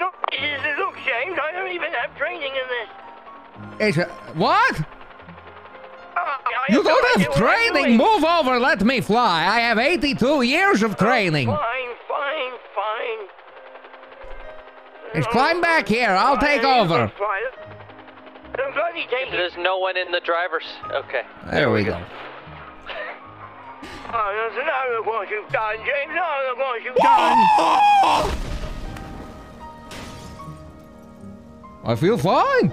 Look, look, James, I don't even have training in this. It's a, what? I You don't have training. Move over. Let me fly. I have 82 years of oh, training. Fine, fine, fine. Just climb back here. I'll take over. fine. Don't bloody take it. There's no one in the driver's. Okay. There we go. Oh, no, now look what you've done, James. Now look what you've done. I feel fine.